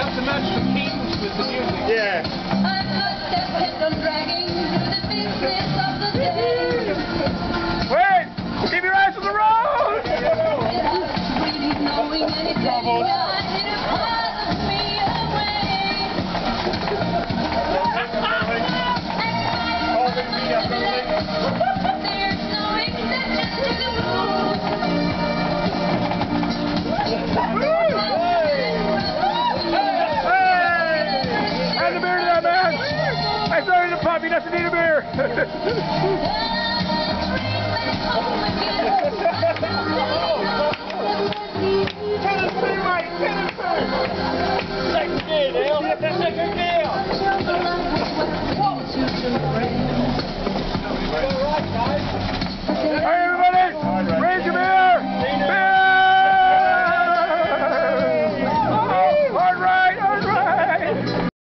match the cadence with the music. Yeah. I'm just a pendulum dragging through the business of the day. Wait! Keep your eyes on the road! Without really knowing anything, Trouble. God, it bothers me away. Holding me up, puppy, doesn't need a beer!